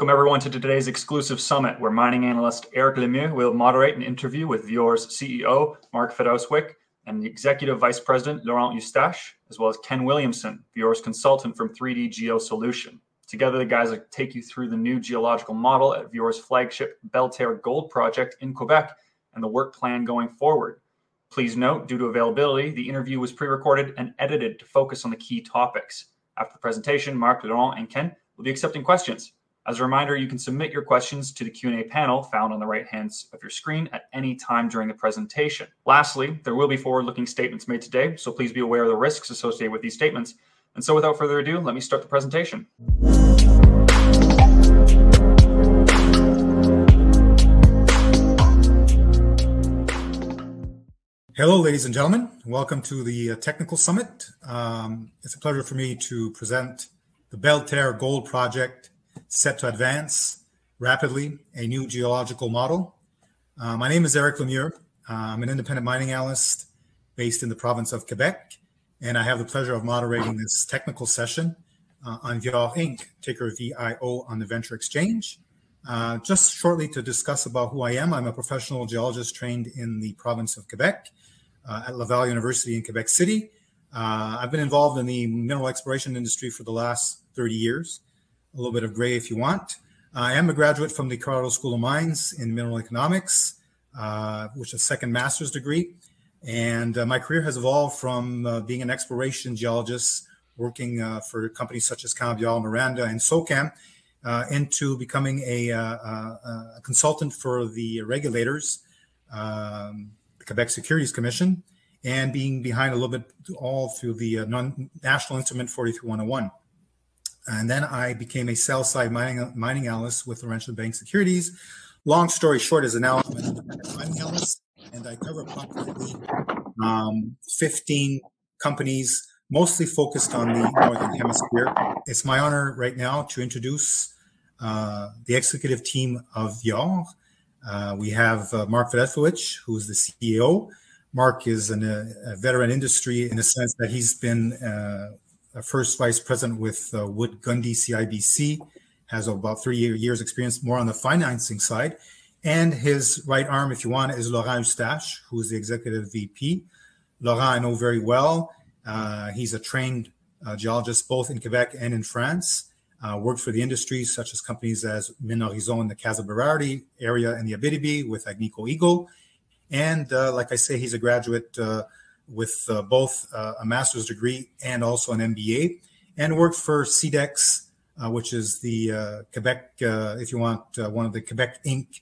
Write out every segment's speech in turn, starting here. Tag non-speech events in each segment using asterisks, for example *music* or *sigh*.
Welcome everyone to today's exclusive summit where mining analyst Eric Lemieux will moderate an interview with Vior's CEO, Mark Fedosiewich, and the Executive Vice President, Laurent Eustache, as well as Ken Williamson, Vior's consultant from 3D Geo Solution. Together, the guys will take you through the new geological model at Vior's flagship Belleterre Gold project in Quebec and the work plan going forward. Please note, due to availability, the interview was pre-recorded and edited to focus on the key topics. After the presentation, Mark, Laurent, and Ken will be accepting questions. As a reminder, you can submit your questions to the Q&A panel found on the right hand of your screen at any time during the presentation. Lastly, there will be forward-looking statements made today, so please be aware of the risks associated with these statements. And so without further ado, let me start the presentation. Hello, ladies and gentlemen. Welcome to the uh, Technical Summit. Um, it's a pleasure for me to present the Belleterre Gold Project set to advance rapidly a new geological model. Uh, my name is Eric Lemieux. Uh, I'm an independent mining analyst based in the province of Quebec, and I have the pleasure of moderating this technical session uh, on Vior Inc., ticker VIO on the Venture Exchange. Uh, just shortly to discuss about who I am, I'm a professional geologist trained in the province of Quebec uh, at Laval University in Quebec City. Uh, I've been involved in the mineral exploration industry for the last 30 years a little bit of gray if you want. I am a graduate from the Colorado School of Mines in Mineral Economics, uh, which is a second master's degree. And uh, my career has evolved from uh, being an exploration geologist, working uh, for companies such as Cambior, Miranda, and SOQUEM, uh, into becoming a, uh, a, consultant for the regulators, um, the Quebec Securities Commission, and being behind a little bit all through the National Instrument 43101. And then I became a sell side mining, mining analyst with Laurentian Bank Securities. Long story short, is I'm an independent mining analyst, and I cover approximately um, 15 companies, mostly focused on the Northern Hemisphere. It's my honor right now to introduce uh, the executive team of Vior. Uh, we have uh, Mark Fedosiewich, who's the CEO. Mark is an, a veteran industry in the sense that he's been uh, first vice president with uh, Wood Gundy CIBC, has about three years experience more on the financing side. And his right arm, if you want, is Laurent Eustache, who is the executive VP. Laurent, I know very well. Uh, he's a trained uh, geologist both in Quebec and in France. Uh, worked for the industry such as companies as Mine Aurizon in the Casa Berardi area and the Abitibi with Agnico Eagle. And uh, like I say, he's a graduate uh, with uh, both uh, a master's degree and also an MBA, and worked for SIDEX, uh, which is the uh, Quebec, uh, if you want, one of the Quebec Inc.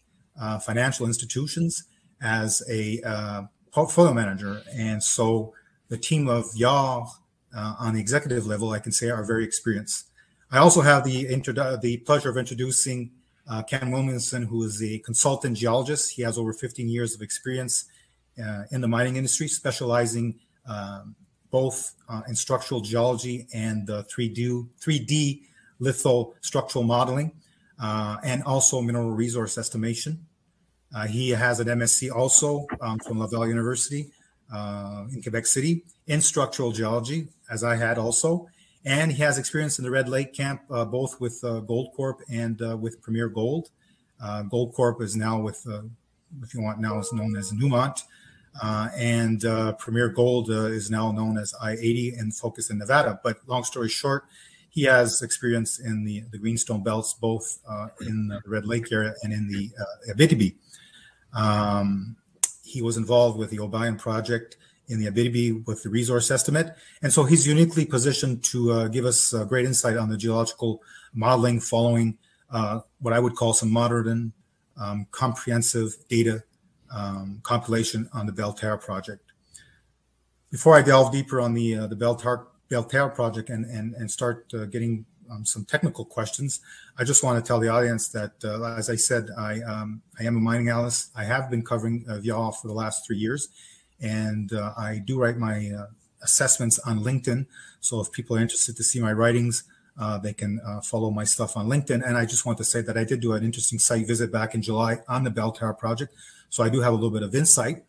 financial institutions as a portfolio manager. And so the team of Vior on the executive level, I can say, are very experienced. I also have the the pleasure of introducing Ken Williamson, who is a consultant geologist. He has over 15 years of experience in the mining industry, specializing um, both uh, in structural geology and 3D 3D litho structural modeling, uh, and also mineral resource estimation. he has an MSc also um, from Laval University in Quebec City in structural geology, as I had also. And he has experience in the Red Lake camp, uh, both with uh, Goldcorp and uh, with Premier Gold. Goldcorp is now with, if you want, now is known as Newmont. Uh, and uh, Premier Gold uh, is now known as I-80 and focused in Nevada. But long story short, he has experience in the, the greenstone belts, both uh, in the Red Lake area and in the uh, Abitibi. Um, he was involved with the Obion project in the Abitibi with the resource estimate. And so he's uniquely positioned to uh, give us great insight on the geological modeling following what I would call some modern, um, comprehensive data um, compilation on the Belleterre project. Before I delve deeper on the uh, the Belle Terre project and and and start uh, getting um, some technical questions, I just want to tell the audience that, uh, as I said, I um, I am a mining analyst. I have been covering uh, Vior for the last three years, and uh, I do write my uh, assessments on LinkedIn. So if people are interested to see my writings, uh, they can uh, follow my stuff on LinkedIn. And I just want to say that I did do an interesting site visit back in July on the Belleterre project. So I do have a little bit of insight.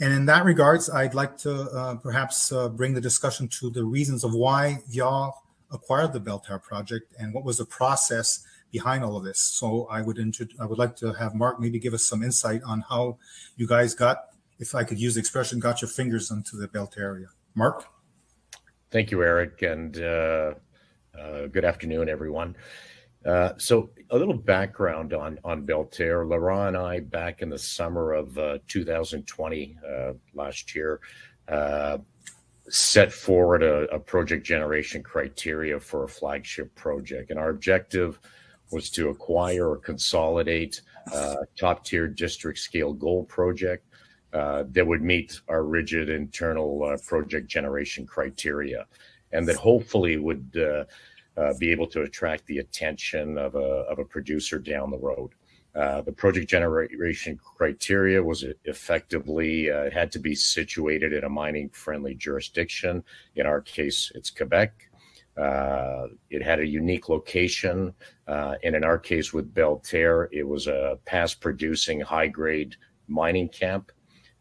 And in that regards, I'd like to uh, perhaps uh, bring the discussion to the reasons of why Vior acquired the Belleterre project and what was the process behind all of this. So I would I would like to have Mark maybe give us some insight on how you guys got, if I could use the expression, got your fingers into the Terre area. Mark. Thank you, Eric, and uh, uh, good afternoon, everyone. Uh, so a little background on on Belleterre. Laurent and I, back in the summer of uh, 2020, uh, last year, uh, set forward a, a, project generation criteria for a flagship project, and our objective was to acquire or consolidate a top tier district scale gold project uh, that would meet our rigid internal project generation criteria, and that hopefully would uh, be able to attract the attention of a, of a producer down the road. Uh, the project generation criteria was effectively uh, had to be situated in a mining friendly jurisdiction. In our case, it's Quebec. Uh, it had a unique location. Uh, and in our case with Belleterre, it was a past producing high grade mining camp,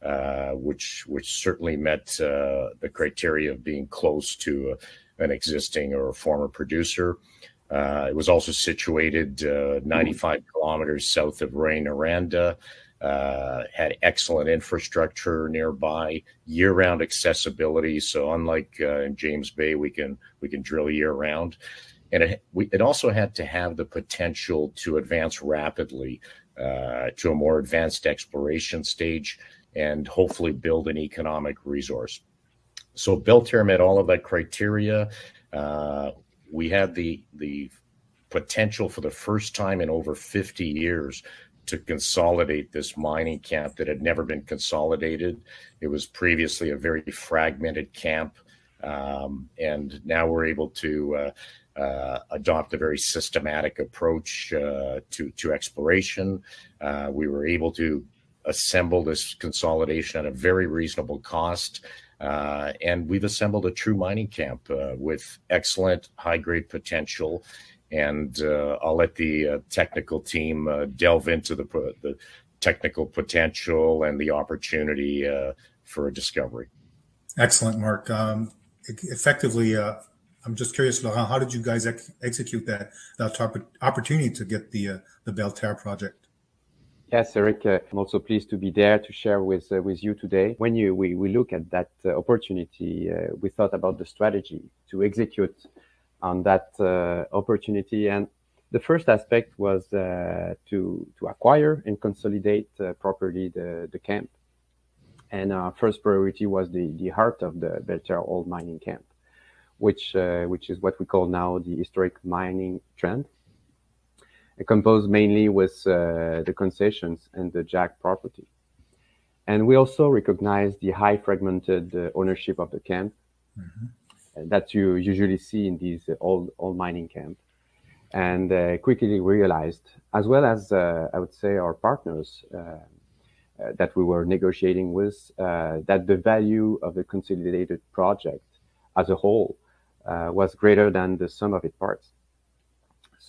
uh, which, which certainly met the criteria of being close to an existing or former producer. Uh, it was also situated uh, 95 kilometers south of Rouyn-Noranda. Uh, had excellent infrastructure nearby, year-round accessibility. So unlike uh, in James Bay, we can we can drill year-round, and it we, it also had to have the potential to advance rapidly uh, to a more advanced exploration stage and hopefully build an economic resource. So Belleterre met all of that criteria. Uh, we had the the potential for the first time in over 50 years to consolidate this mining camp that had never been consolidated. It was previously a very fragmented camp, um, and now we're able to uh, uh, adopt a very systematic approach uh, to to exploration. Uh, we were able to assemble this consolidation at a very reasonable cost. Uh, and we've assembled a true mining camp uh, with excellent high grade potential. And uh, I'll let the uh, technical team uh, delve into the, the technical potential and the opportunity for a discovery. Excellent, Mark. Um, effectively, I'm just curious, Laurent, how did you guys ex- execute that, that opportunity to get the the Belleterre project? Yes, Eric, uh, I'm also pleased to be there to share with uh, with you today. When you we, we look at that uh, opportunity, uh, we thought about the strategy to execute on that uh, opportunity, and the first aspect was uh, to to acquire and consolidate properly the the camp. And our first priority was the the heart of the Belle Old Mining Camp, which which is what we call now the historic mining trend composed mainly with uh, the concessions and the JAG property. And we also recognize the high fragmented uh, ownership of the camp mm-hmm. that you usually see in these uh, old, old mining camps. And uh, quickly realized, as well as uh, I would say our partners uh, that we were negotiating with, that the value of the consolidated project as a whole was greater than the sum of its parts.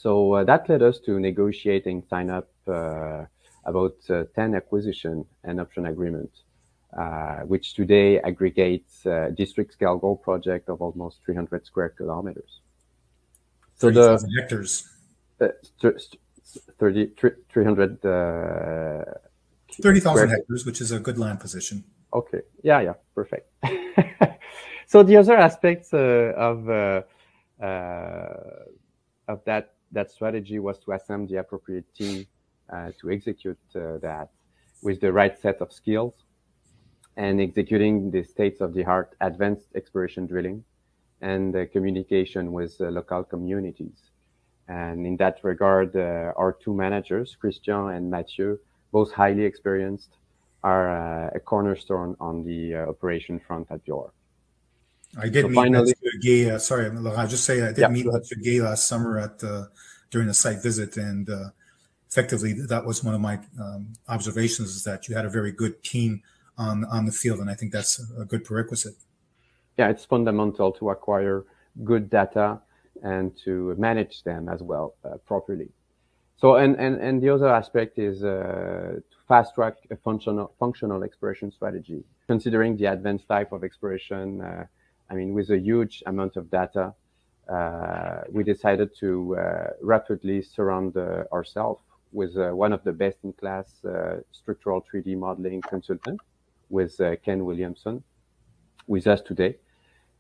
So uh, that led us to negotiating sign up uh, about uh, 10 acquisition and option agreements, which today aggregates a district scale gold project of almost 300 square kilometers. So the hectares. 30, 300 uh, 30,000 hectares, which is a good land position. Okay. Yeah, yeah, perfect. *laughs* so the other aspects uh, of uh, of that that strategy was to assemble the appropriate team uh, to execute uh, that with the right set of skills and executing the states of the art advanced exploration drilling and uh, communication with local communities. And in that regard, uh, our two managers, Christian and Mathieu, both highly experienced, are uh, a cornerstone on the uh, operation front at Vior. I did so meet finally. Uh, sorry, I'll just say I did yeah, meet Gay last summer at uh, during a site visit, and uh, effectively that was one of my um, observations is that you had a very good team on on the field, and I think that's a good prerequisite. Yeah, it's fundamental to acquire good data and to manage them as well uh, properly. So, and, and, and the other aspect is uh, to fast track a functional, functional exploration strategy, considering the advanced type of exploration. Uh, I mean, with a huge amount of data, uh, we decided to uh, rapidly surround uh, ourselves with one of the best-in-class structural 3D modeling consultant, with Ken Williamson, with us today,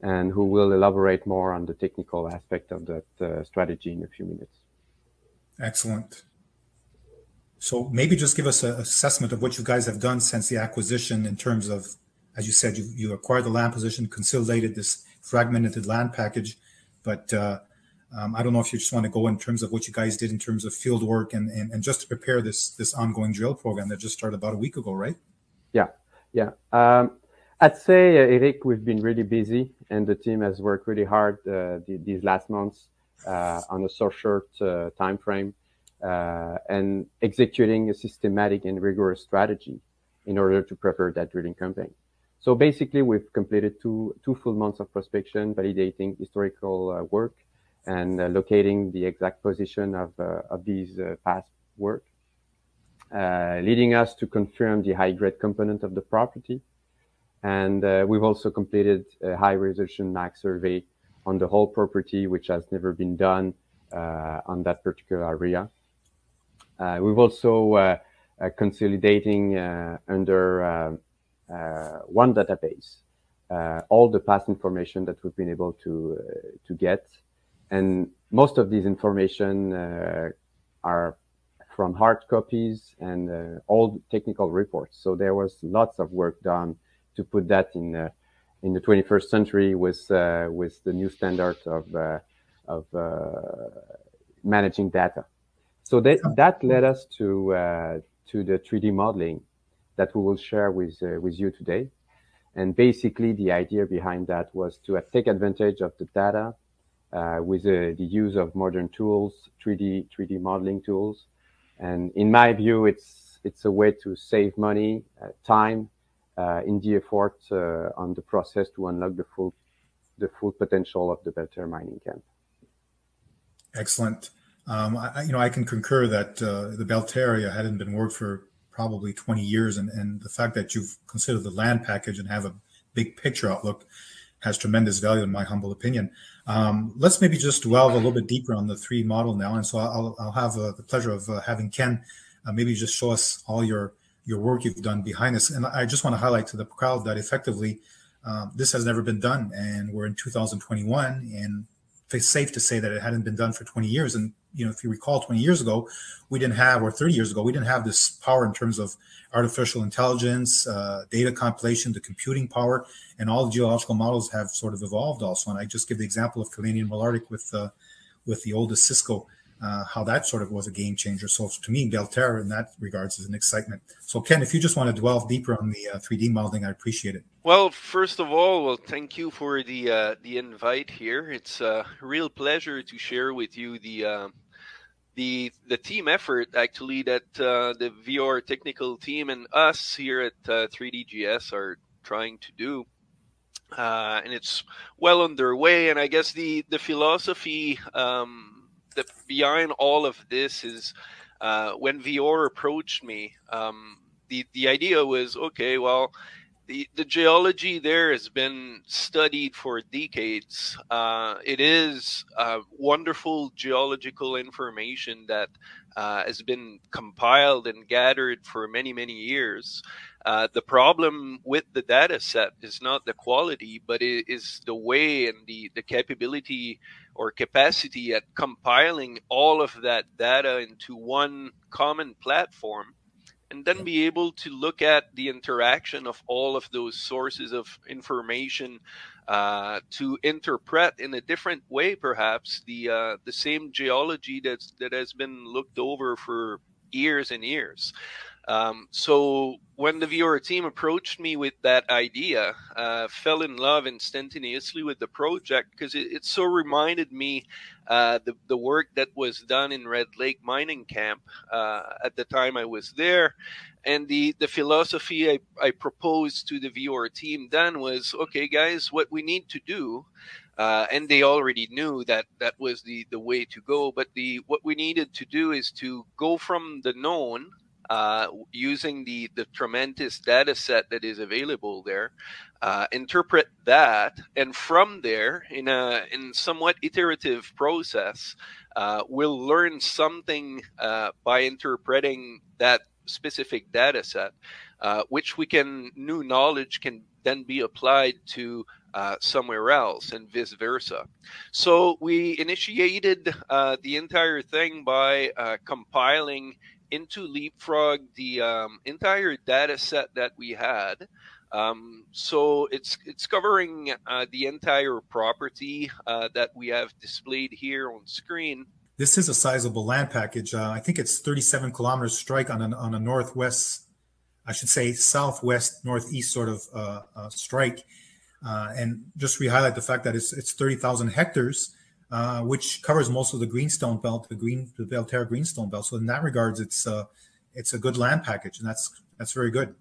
and who will elaborate more on the technical aspect of that strategy in a few minutes. Excellent. So maybe just give us an assessment of what you guys have done since the acquisition in terms of, as you said, you, you acquired the land position, consolidated this fragmented land package, but uh, um, I don't know if you just want to go in terms of what you guys did in terms of field work and, and, and just to prepare this this ongoing drill program that just started about a week ago, right? Yeah, yeah. Um, I'd say, uh, Eric, we've been really busy and the team has worked really hard uh, the, these last months uh, on a so short uh, time frame uh, and executing a systematic and rigorous strategy in order to prepare that drilling campaign. So basically, we've completed two, two full months of prospection, validating historical uh, work and uh, locating the exact position of, uh, of these uh, past work, uh, leading us to confirm the high grade component of the property. And uh, we've also completed a high resolution MAG survey on the whole property, which has never been done on that particular area. we've also consolidating under uh, one database, uh, all the past information that we've been able to uh, to get, and most of these information are from hard copies and uh, old technical reports. So there was lots of work done to put that in uh, in the 21st century with uh, with the new standard of of managing data. So that that led us to to the 3D modeling that we will share with, uh, with you today. And basically, the idea behind that was to take advantage of the data uh, with uh, the use of modern tools, 3D 3D modeling tools. And in my view, it's it's a way to save money, uh, time, uh, in the effort uh, on the process to unlock the full the full potential of the Belleterre mining camp. Excellent. Um, I, you know, I can concur that the Belleterre hadn't been worked for probably 20 years. And, and the fact that you've considered the land package and have a big picture outlook has tremendous value, in my humble opinion. Um, let's maybe just delve a little bit deeper on the three model now. And so I'll, I'll have uh, the pleasure of uh, having Ken uh, maybe just show us all your your work you've done behind this. And I just want to highlight to the crowd that effectively um, this has never been done, and we're in 2021, and it's safe to say that it hadn't been done for 20 years. And you know, if you recall 20 years ago, we didn't have, or 30 years ago, we didn't have this power in terms of artificial intelligence, uh, data compilation, the computing power, and all the geological models have sort of evolved also. And I just give the example of Canadian Malartic with, uh, with the Osisko, uh, how that sort of was a game changer. So to me, Belleterre in that regards is an excitement. So Ken, if you just want to delve deeper on the 3D uh, modeling, I appreciate it. Well, first of all, well, thank you for the uh, the invite here. It's a real pleasure to share with you the uh, the the team effort actually that uh, the Vior technical team and us here at uh, 3DGS are trying to do. Uh, and it's well underway. And I guess the the philosophy um, that behind all of this is uh, when Vior approached me, um, the the idea was okay. Well, the, the geology there has been studied for decades. Uh, it is uh, wonderful geological information that uh, has been compiled and gathered for many, many years. Uh, the problem with the data set is not the quality, but it is the way and the, the capability or capacity at compiling all of that data into one common platform and then be able to look at the interaction of all of those sources of information uh, to interpret in a different way, perhaps the uh, the same geology that's that has been looked over for years and years. Um, so when the Vior team approached me with that idea, uh, fell in love instantaneously with the project because it, it, so reminded me uh, the the work that was done in Red Lake Mining Camp uh, at the time I was there, and the the philosophy I, I proposed to the Vior team then was okay, guys, what we need to do. Uh, and they already knew that that was the, the way to go. But the what we needed to do is to go from the known uh, using the, the tremendous data set that is available there, uh, interpret that, and from there, in a in somewhat iterative process, uh, we'll learn something uh, by interpreting that specific data set, uh, which we can new knowledge can then be applied to uh, somewhere else and vice versa. So we initiated uh, the entire thing by uh, compiling into Leapfrog the um, entire data set that we had. Um, so it's it's covering uh, the entire property uh, that we have displayed here on screen. This is a sizable land package. Uh, I think it's 37 kilometers strike on a, on a northwest, I should say southwest northeast sort of uh, uh, strike. Uh, and just re-highlight the fact that it's it's 30,000 hectares, uh, which covers most of the greenstone belt, the green the Belleterre greenstone belt. So in that regards, it's uh, it's a good land package, and that's that's very good.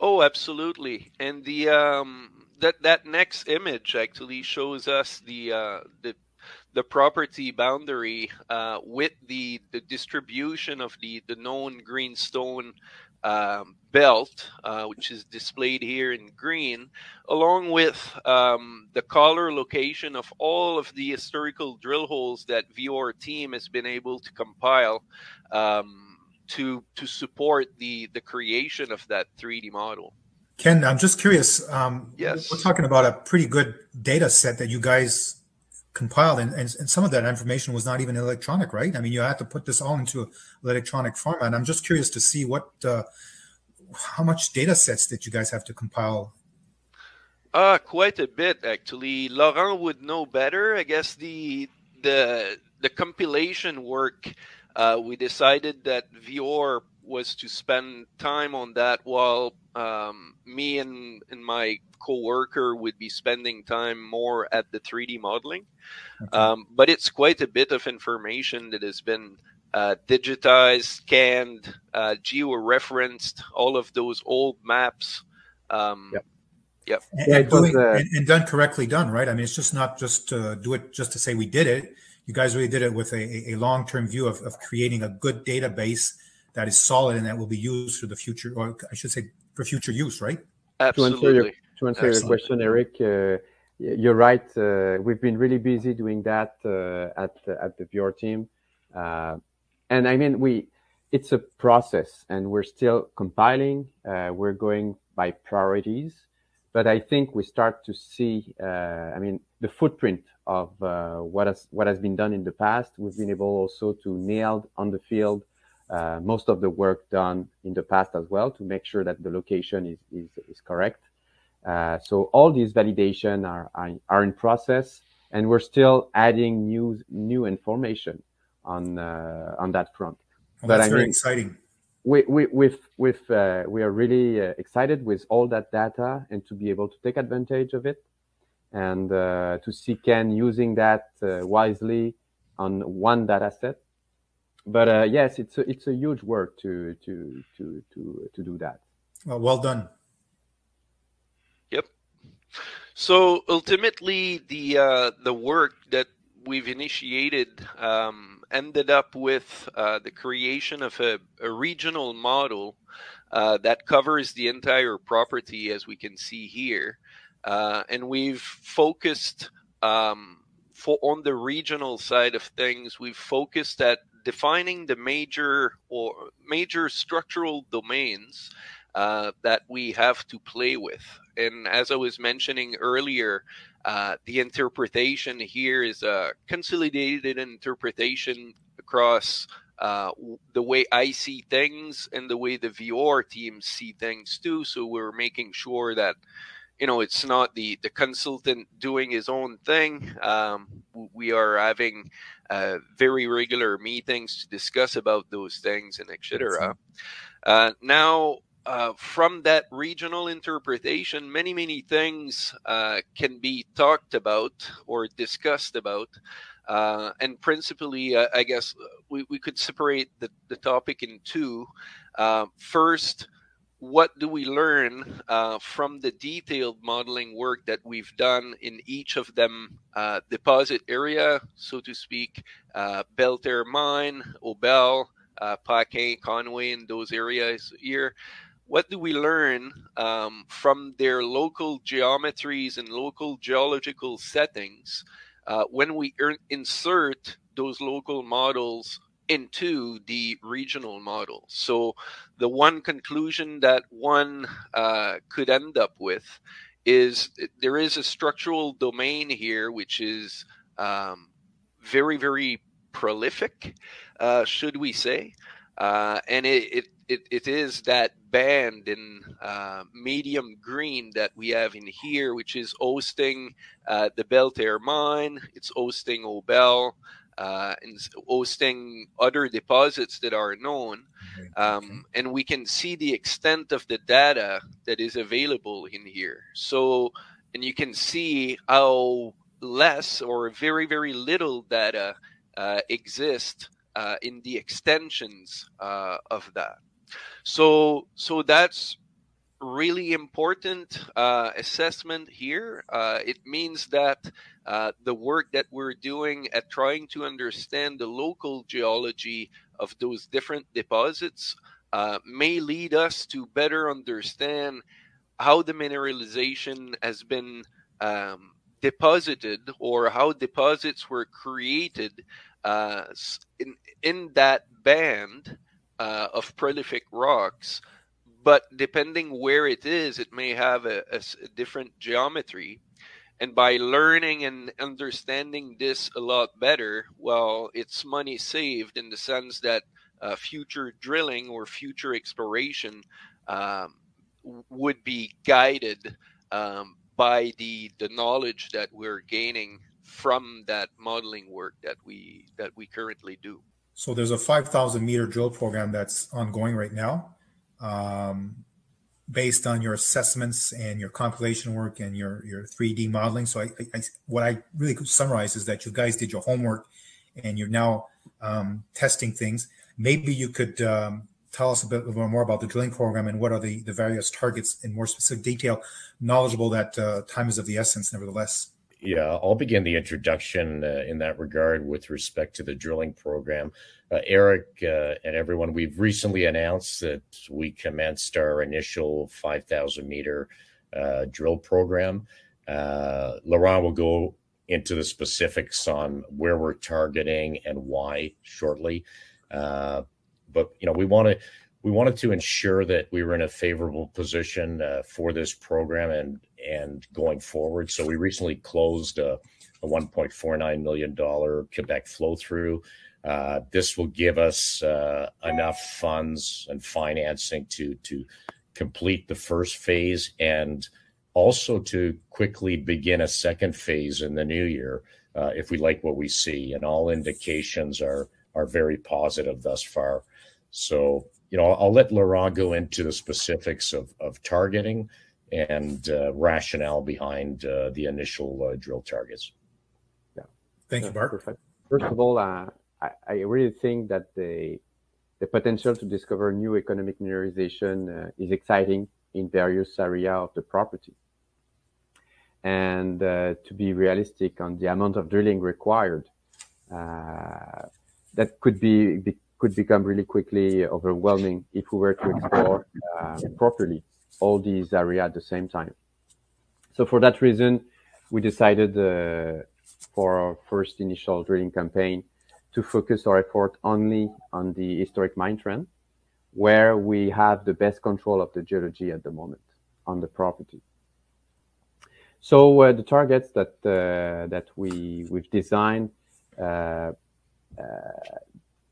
Oh, absolutely. And the um, that that next image actually shows us the uh, the the property boundary uh, with the the distribution of the the known greenstone um, belt, uh, which is displayed here in green, along with um, the color location of all of the historical drill holes that Vior team has been able to compile um, to to support the the creation of that 3D model. Ken, I'm just curious. Um, yes, we're talking about a pretty good data set that you guys compiled, and, and, and, some of that information was not even electronic, right? I mean, you had to put this all into an electronic format. And I'm just curious to see what, uh, how much data sets did you guys have to compile? Uh, quite a bit actually. Laurent would know better. I guess the the the compilation work. Uh, we decided that Vior was to spend time on that while um, me and, and my co-worker would be spending time more at the 3D modeling. Okay. Um, but it's quite a bit of information that has been uh, digitized, scanned, uh, geo-referenced, all of those old maps. Um, yep. Yep. And, and, doing, uh, and, and, done correctly done, right? I mean, it's just not just to do it just to say we did it. You guys really did it with a, a long-term view of, of creating a good database that is solid and that will be used for the future, or I should say for future use, right? Absolutely. To answer your, to answer your question, Eric, uh, you're right. Uh, we've been really busy doing that uh, at at the Vior team, uh, and I mean we. It's a process, and we're still compiling. Uh, we're going by priorities, but I think we start to see. Uh, I mean, the footprint of what has what has been done in the past. We've been able also to nail on the field uh, most of the work done in the past as well to make sure that the location is, is, is correct. Uh, so all these validation are, are, are, in process and we're still adding new, new information on, uh, on that front. Well, that's but, very mean, exciting. We, we, with, with, uh, we are really uh, excited with all that data and to be able to take advantage of it and uh, to see Ken using that wisely on one data set but uh, yes, it's a, it's a huge work to to to to to do that. Well, well done. Yep. So ultimately, the uh, the work that we've initiated um, ended up with uh, the creation of a, a regional model uh, that covers the entire property, as we can see here, uh, and we've focused. Um, for on the regional side of things, we've focused at defining the major or major structural domains uh, that we have to play with. And as I was mentioning earlier, uh, the interpretation here is a consolidated interpretation across uh, the way I see things and the way the Vior teams see things too. So we're making sure that you know it's not the the consultant doing his own thing. Um, we are having uh, very regular meetings to discuss about those things and etc. Uh, now, uh, from that regional interpretation, many, many things uh, can be talked about or discussed about. Uh, and principally, uh, I guess we, we could separate the, the topic in two. first, what do we learn uh, from the detailed modeling work that we've done in each of them uh, deposit area, so to speak, uh, Belleterre Mine, Obel, uh, Conway, and those areas here. What do we learn um, from their local geometries and local geological settings uh, when we er- insert those local models into the regional model? So, the one conclusion that one uh, could end up with is there is a structural domain here which is um, very, very prolific, uh, should we say. Uh, and it, it, it, it is that band in uh, medium green that we have in here, which is hosting uh, the Belleterre mine, it's hosting Obel, uh, and hosting other deposits that are known. Um, and we can see the extent of the data that is available in here. So, and you can see how less or very, very little data uh, exist uh, in the extensions uh, of that. So, so that's really important uh, assessment here. Uh, it means that uh, the work that we're doing at trying to understand the local geology of those different deposits uh, may lead us to better understand how the mineralization has been um, deposited or how deposits were created uh, in in that band uh, of prolific rocks. But depending where it is, it may have a, a, a different geometry. And by learning and understanding this a lot better, well, it's money saved in the sense that uh, future drilling or future exploration um, would be guided um, by the the knowledge that we're gaining from that modeling work that we that we currently do. So there's a 5,000 meter drill program that's ongoing right now, um, based on your assessments and your compilation work and your your 3D modeling. So I, I, what I really could summarize is that you guys did your homework, and you're now um, testing things. Maybe you could um, tell us a bit more about the drilling program and what are the, the various targets in more specific detail, knowledgeable that uh, time is of the essence, nevertheless. Yeah, I'll begin the introduction uh, in that regard with respect to the drilling program. Uh, Eric uh, and everyone, we've recently announced that we commenced our initial 5,000 meter uh, drill program. Uh, Laurent will go into the specifics on where we're targeting and why shortly. Uh, but you know, we want to we wanted to ensure that we were in a favorable position for this program and and going forward. So we recently closed a, a 1.49 million dollar Quebec flow through. Uh, this will give us uh, enough funds and financing to to complete the first phase and also to quickly begin a second phase in the new year uh, if we like what we see. And all indications are are very positive thus far. So, you know, I'll let Laurent go into the specifics of, of targeting and uh, rationale behind uh, the initial uh, drill targets. Yeah. Thank you, Mark. Perfect. First of all, uh, I, I, really think that the the potential to discover new economic mineralization uh, is exciting in various areas of the property. And uh, to be realistic on the amount of drilling required, that could be, be could become really quickly overwhelming if we were to explore uh, properly all these areas at the same time. So for that reason, we decided uh, for our first initial drilling campaign to focus our effort only on the historic mine trend, where we have the best control of the geology at the moment on the property. So uh, the targets that uh, that we we've designed uh, uh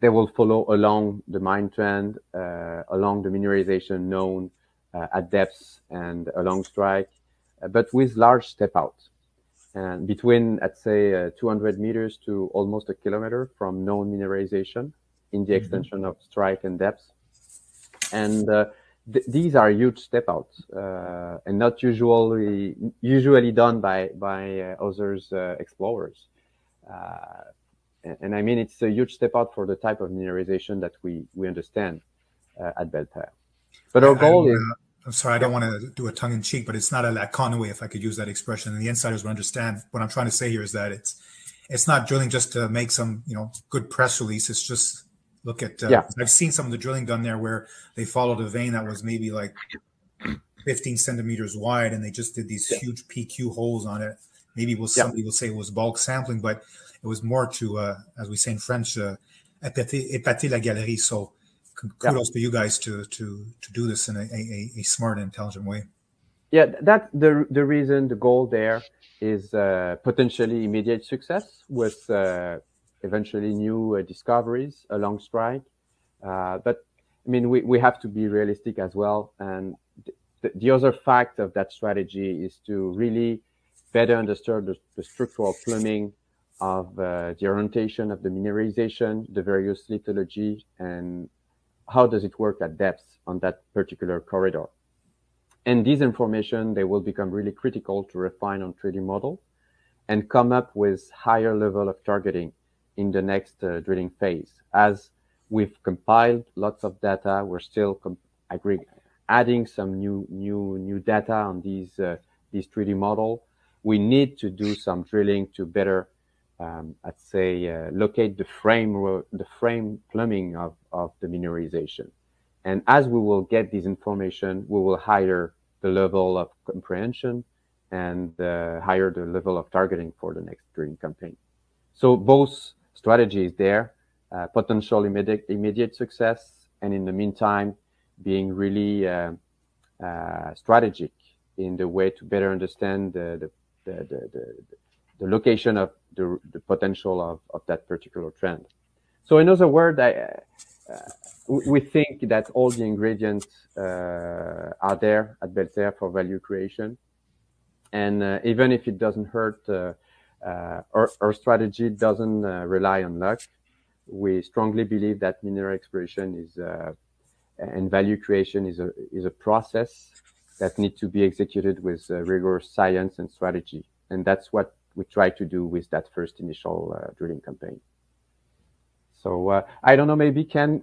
they will follow along the mine trend, uh, along the mineralization known at depths and a long strike, uh, but with large step out. And between, let's say, 200 meters to almost a kilometer from known mineralization in the mm-hmm. extension of strike and depth. And th these are huge step outs uh, and not usually usually done by by uh, others uh, explorers and I mean it's a huge step out for the type of mineralization that we we understand uh, at Belleterre. But our goal I'm, is. I'm sorry, I don't want to do a tongue in cheek, but it's not a la Conway, if I could use that expression. And the insiders will understand what I'm trying to say here is that it's it's not drilling just to make some you know good press release. It's just look at. Uh, yeah. I've seen some of the drilling done there where they followed a vein that was maybe like 15 centimeters wide, and they just did these yeah. huge PQ holes on it. Maybe will somebody will say it was bulk sampling, but it was more to, uh, as we say in French, uh, épater, épater la galerie. So kudos to you guys to to to do this in a, a, a smart and intelligent way. Yeah, that the the reason the goal there is uh, potentially immediate success with uh, eventually new uh, discoveries along strike. Uh, but I mean, we, we have to be realistic as well. And th- the other fact of that strategy is to really better understand the, the structural plumbing of uh, the orientation of the mineralization, the various lithology, and how does it work at depth on that particular corridor. And these information, they will become really critical to refine on 3D model and come up with higher level of targeting in the next uh, drilling phase. As we've compiled lots of data, we're still adding some new new new data on these uh, these 3D model. We need to do some drilling to better, um, I'd say, uh, locate the frame the frame plumbing of of the mineralization. And as we will get this information, we will higher the level of comprehension and uh, higher the level of targeting for the next drilling campaign. So both strategies there, uh, potential immediate, immediate success, and in the meantime, being really uh, uh strategic in the way to better understand the, the, the, the, the location of the, the potential of, of that particular trend. So in other words, I, uh, we think that all the ingredients uh, are there at Belleterre for value creation. And uh, even if it doesn't hurt, our, our strategy doesn't rely on luck. We strongly believe that mineral exploration is and value creation is a is a process that needs to be executed with uh, rigorous science and strategy, and that's what we try to do with that first initial uh, drilling campaign. So uh, I don't know. Maybe Ken,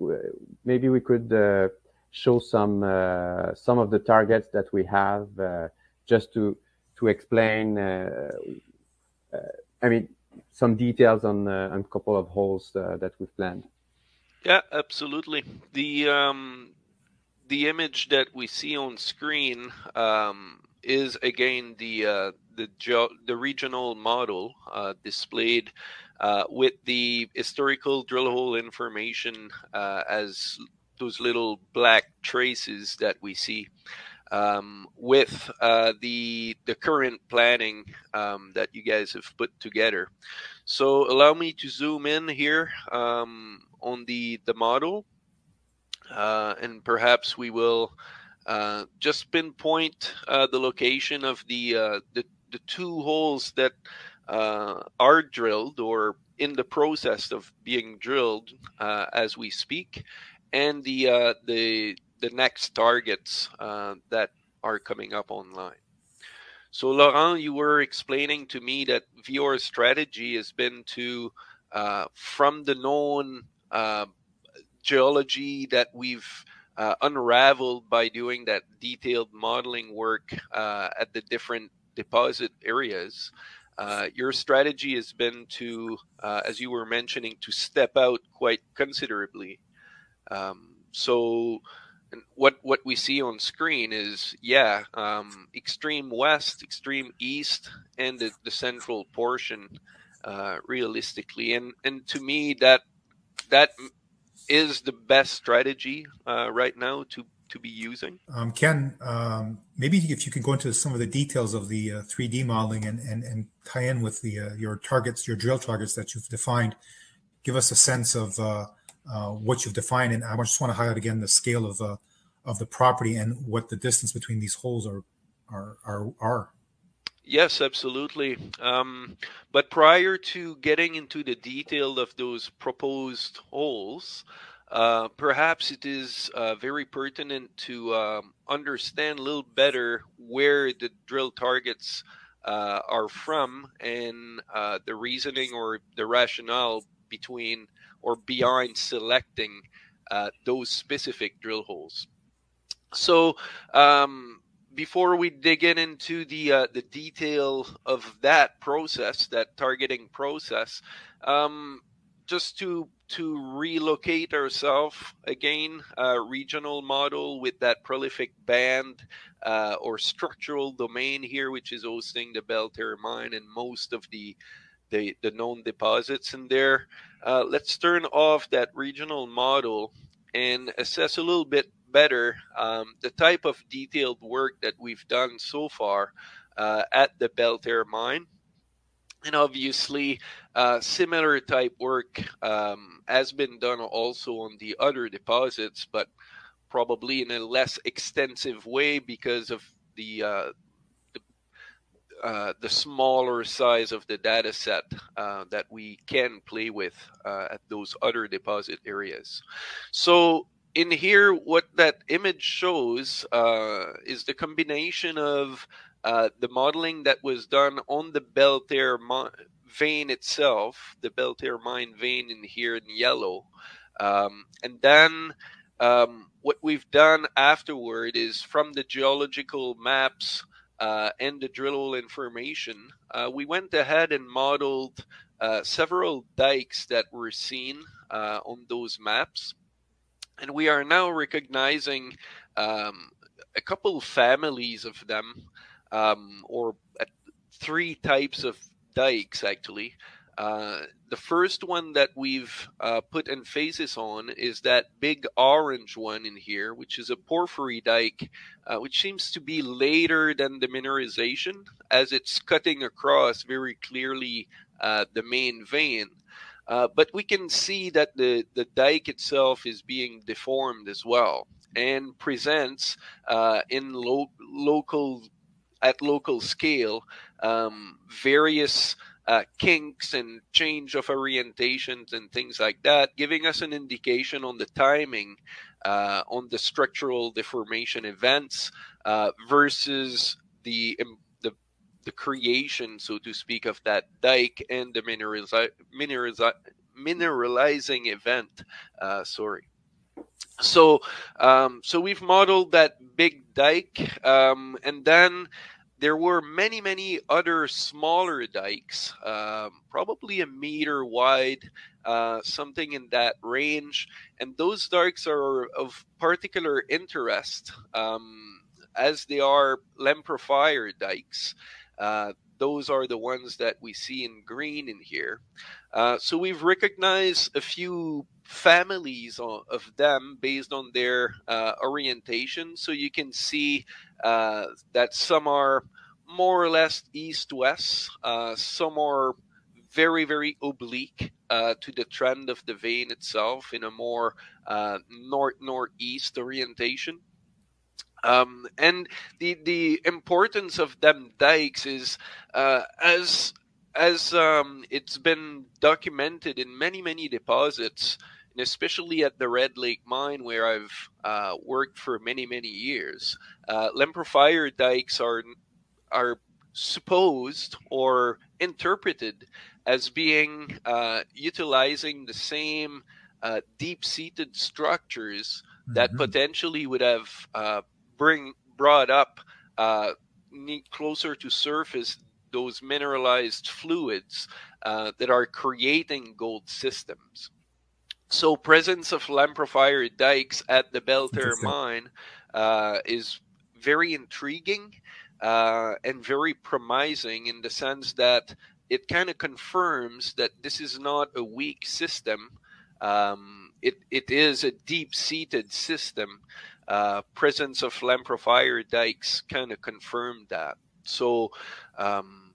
maybe we could uh, show some uh, some of the targets that we have uh, just to to explain. Uh, I mean, some details on on a couple of holes that we've planned. Yeah, absolutely. The um, the image that we see on screen um, is again the uh, the the regional model uh, displayed uh, with the historical drill hole information uh, as those little black traces that we see. Um, with uh, the the current planning um, that you guys have put together. So allow me to zoom in here um, on the the model, uh, and perhaps we will uh, just pinpoint uh, the location of the uh, the the two holes that uh, are drilled or in the process of being drilled uh, as we speak, and the uh, the the next targets that are coming up online. So, Laurent, you were explaining to me that Vior's strategy has been to, from the known geology that we've uh, unraveled by doing that detailed modeling work at the different deposit areas. Uh, your strategy has been to, uh, as you were mentioning, to step out quite considerably. Um, so, what what we see on screen is, yeah, um, extreme west, extreme east, and the, the central portion, uh, realistically. And and to me, that that is the best strategy uh, right now to to be using? Um, Ken, um, maybe if you can go into some of the details of the uh, 3D modeling and, and, and tie in with the uh, your targets, your drill targets that you've defined. Give us a sense of uh, uh what you've defined, and I just want to highlight again the scale of uh, of the property and what the distance between these holes are are are. are. Yes, absolutely. Um, but prior to getting into the detail of those proposed holes, uh, perhaps it is uh, very pertinent to um, understand a little better where the drill targets uh, are from and uh, the reasoning or the rationale between or behind selecting uh, those specific drill holes. So, um, before we dig in into the the detail of that process, that targeting process, um, just to to relocate ourselves again, uh, regional model with that prolific band uh, or structural domain here, which is hosting the Belleterre mine and most of the the, the known deposits in there. Uh, let's turn off that regional model and assess a little bit better um, the type of detailed work that we've done so far uh, at the Belleterre mine. And obviously, uh, similar type work um, has been done also on the other deposits, but probably in a less extensive way because of the uh, the, uh, the, smaller size of the data set uh, that we can play with uh, at those other deposit areas. So in here, what that image shows uh, is the combination of uh, the modeling that was done on the Belleterre vein itself, the Belleterre mine vein in here in yellow. Um, and then um, what we've done afterward is from the geological maps uh, and the drill hole information, uh, we went ahead and modeled uh, several dikes that were seen uh, on those maps. And we are now recognizing um, a couple families of them um, or three types of dikes actually. Uh, the first one that we've uh, put emphasis on is that big orange one in here, which is a porphyry dike, uh, which seems to be later than the mineralization, as it's cutting across very clearly uh, the main vein. Uh, but we can see that the, the dike itself is being deformed as well and presents uh, in lo- local at local scale um, various uh, kinks and change of orientations and things like that, giving us an indication on the timing uh, on the structural deformation events uh, versus the, the the creation, so to speak, of that dike and the mineralizi- mineralizi- mineralizing event. Uh, sorry. So, um, so we've modeled that big dike, um, and then there were many, many other smaller dikes, um, probably a meter wide, uh, something in that range. And those dikes are of particular interest um, as they are lamprophyre dikes. Uh, those are the ones that we see in green in here. Uh, so we've recognized a few families of them based on their uh, orientation. So you can see uh, that some are more or less east-west, uh, some are very, very oblique uh, to the trend of the vein itself in a more north-northeast orientation. Um, and the the importance of them dikes is uh, as as um, it's been documented in many many deposits, and especially at the Red Lake mine where I've uh, worked for many many years. Uh, Lamprophyre dikes are are supposed or interpreted as being uh, utilizing the same uh, deep-seated structures mm-hmm. that potentially would have uh, bring brought up uh, closer to surface those mineralized fluids uh, that are creating gold systems. So, presence of lamprophyre dikes at the Belleterre mine uh, is very intriguing uh, and very promising in the sense that it kind of confirms that this is not a weak system. Um, it, it is a deep seated system. Uh, presence of lamprophyre dikes kind of confirmed that. So, um,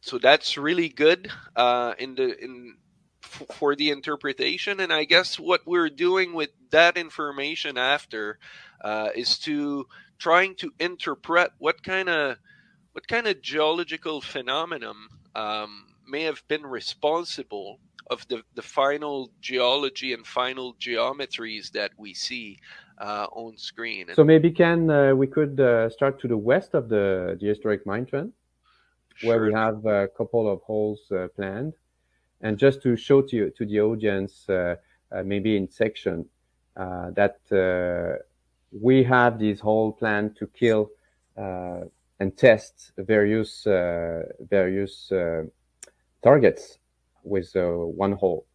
so that's really good uh, in the in for the interpretation. And I guess what we're doing with that information after uh, is to trying to interpret what kind of what kind of geological phenomenon um, may have been responsible of the, the final geology and final geometries that we see uh, on screen. So maybe can uh, we could uh, start to the west of the, the historic mine trend, sure. where we have a couple of holes uh, planned, and just to show to you, to the audience, uh, uh, maybe in section, that we have this hole planned to kill and test various various targets with one hole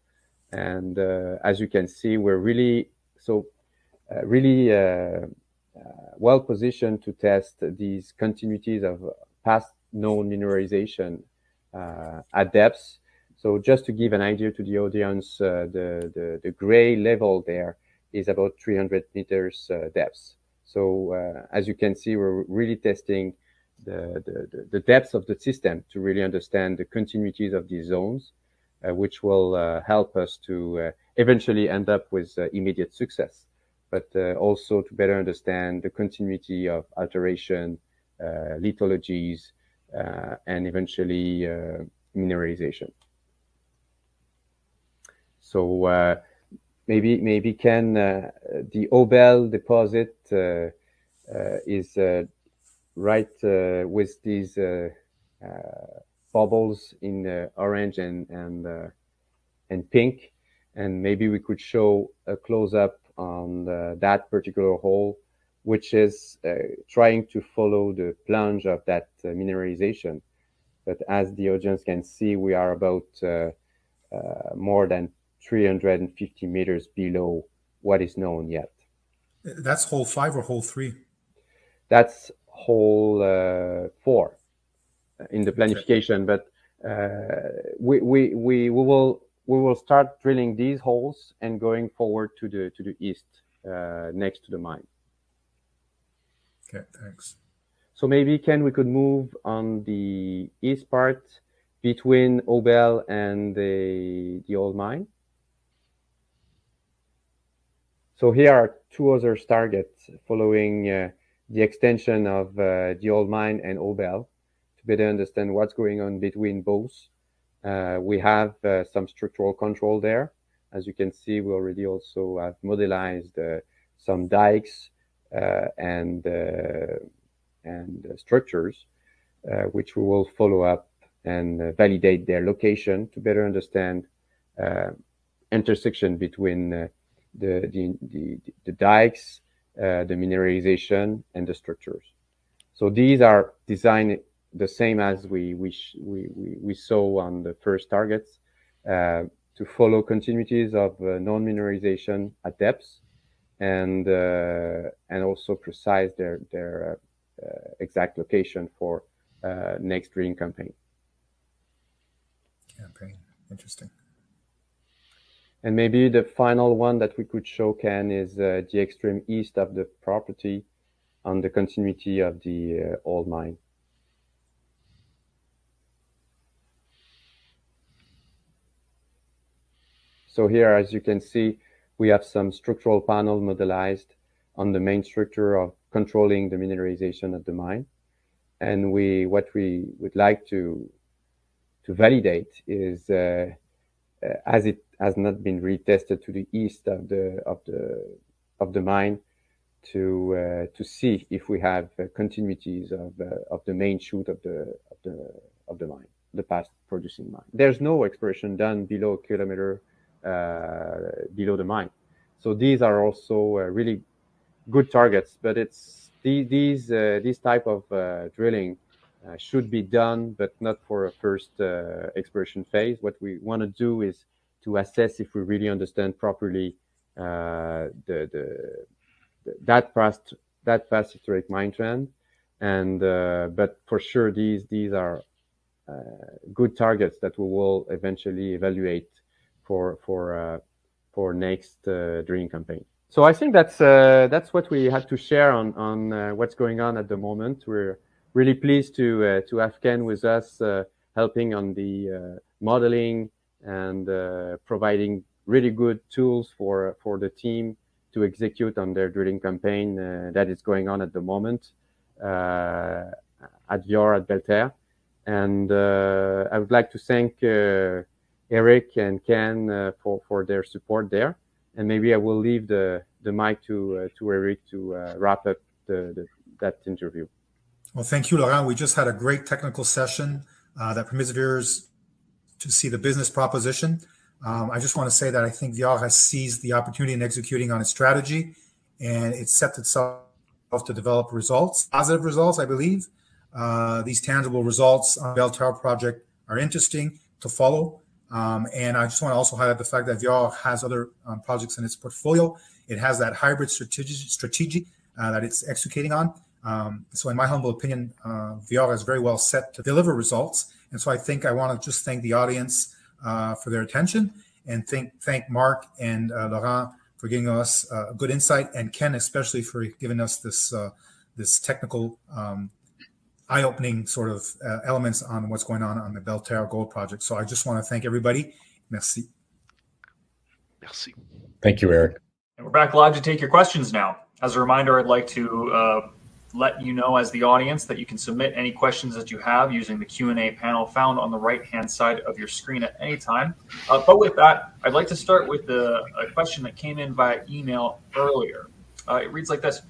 And uh, as you can see, we're really so uh, really uh, well positioned to test these continuities of past known mineralization at depths. So just to give an idea to the audience, the, the, the gray level there is about 300 meters depth. So uh, as you can see, we're really testing the, the, the, depth of the system to really understand the continuities of these zones, uh, which will uh, help us to uh, eventually end up with uh, immediate success, but uh, also to better understand the continuity of alteration, uh, lithologies, uh, and eventually uh, mineralization. So maybe maybe Ken the Obel deposit is right uh, with these uh, uh, bubbles in orange and and and pink, and maybe we could show a close up on the, that particular hole, which is uh, trying to follow the plunge of that uh, mineralization. But as the audience can see, we are about more than 350 meters below what is known yet. That's hole five or hole three? That's hole uh, four in the planification, but uh, we, we, we, we will we will start drilling these holes and going forward to the to the east uh, next to the mine. Okay, thanks. So maybe Ken, we could move on the east part between Obel and the the old mine. So here are two other targets following uh, the extension of uh, the old mine and Obel to better understand what's going on between both. Uh, we have uh, some structural control there. As you can see, we already also have modelized uh, some dikes and and structures, which we will follow up and validate their location to better understand intersection between the, the, the, the dikes uh, the mineralization and the structures. So these are designed the same as we we we, we, saw on the first targets uh, to follow continuities of uh, known mineralization at depths and uh, and also precise their their uh, exact location for next drilling campaign. Campaign, interesting. And maybe the final one that we could show, Ken, is uh, the extreme east of the property on the continuity of the uh, old mine. So here, as you can see, we have some structural panel modelized on the main structure of controlling the mineralization of the mine. And we, what we would like to, to validate is uh, uh, as it has not been retested to the east of the of the of the mine to uh, to see if we have uh, continuities of of the main shoot of the of the of the mine, the past producing mine. There's no exploration done below a kilometer below the mine, so these are also really good targets. But it's these these these type of drilling uh, should be done, but not for a first uh, exploration phase. What we want to do is to assess if we really understand properly uh, the, the, the, that past that past historic mine trend. And uh, but for sure, these these are uh, good targets that we will eventually evaluate for for uh, for next uh, drilling campaign. So I think that's uh, that's what we had to share on on what's going on at the moment. We're really pleased to uh, to have Ken with us, uh, helping on the uh, modeling and providing really good tools for for the team to execute on their drilling campaign that is going on at the moment at Vior at Belle-Terre. And I would like to thank Eric and Ken uh, for for their support there. And maybe I will leave the the mic to uh, to Eric to uh, wrap up the, the, that interview. Well, thank you, Laurent. We just had a great technical session uh, that permits viewers to see the business proposition. Um, I just want to say that I think Vior has seized the opportunity in executing on its strategy, and it's set itself to develop results, positive results, I believe. Uh, these tangible results on the Belle-Terre project are interesting to follow, Um, and I just want to also highlight the fact that Vior has other um, projects in its portfolio. It has that hybrid strategy, strategy uh, that it's executing on. Um, so, in my humble opinion, uh, Vior is very well set to deliver results. And so, I think I want to just thank the audience uh, for their attention and thank thank Mark and uh, Laurent for giving us uh, good insight, and Ken especially for giving us this uh, this technical um, eye-opening sort of uh, elements on what's going on on the Belle Terre Gold Project. So I just want to thank everybody. Merci. Merci. Thank you, Eric. And we're back live to take your questions now. As a reminder, I'd like to uh, let you know as the audience that you can submit any questions that you have using the Q&A panel found on the right-hand side of your screen at any time. Uh, but with that, I'd like to start with the, a question that came in via email earlier. Uh, it reads like this.